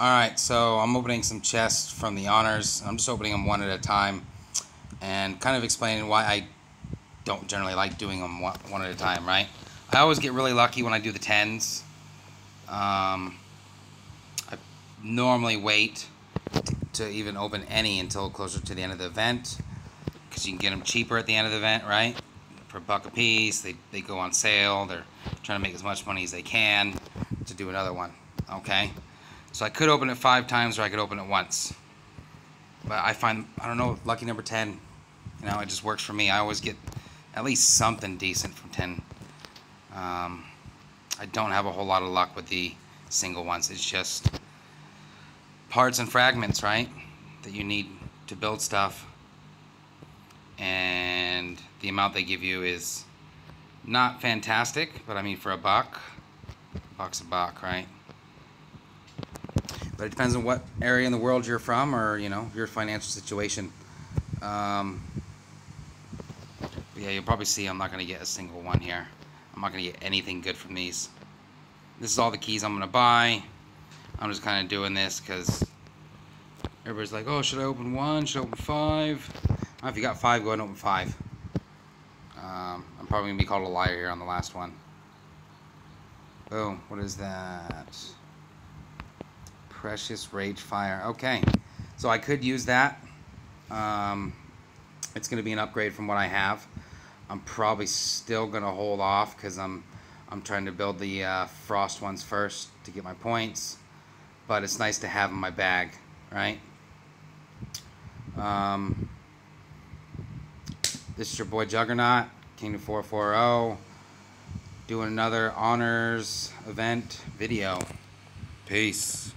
Alright, so I'm opening some chests from the honors. I'm just opening them one at a time and kind of explaining why I don't generally like doing them one, one at a time, right? I always get really lucky when I do the 10s. Um, I normally wait to even open any until closer to the end of the event because you can get them cheaper at the end of the event, right? For a buck a piece, they, they go on sale. They're trying to make as much money as they can to do another one, okay? So I could open it five times or I could open it once. But I find, I don't know, lucky number 10, you know, it just works for me. I always get at least something decent from 10. Um, I don't have a whole lot of luck with the single ones. It's just parts and fragments, right? That you need to build stuff. And the amount they give you is not fantastic, but I mean for a buck, buck's a buck, right? But it depends on what area in the world you're from or, you know, your financial situation. Um, yeah, you'll probably see I'm not going to get a single one here. I'm not to get anything good from these. This is all the keys I'm going to buy. I'm just kind of doing this because everybody's like, oh, should I open one? Should I open five? If you got five, go ahead and open five. Um, I'm probably going to be called a liar here on the last one. Oh, what is that? Precious Rage Fire. Okay, so I could use that. Um, it's going to be an upgrade from what I have. I'm probably still going to hold off because I'm I'm trying to build the uh, frost ones first to get my points. But it's nice to have in my bag, right? Um, this is your boy Juggernaut, Kingdom 440, doing another honors event video. Peace.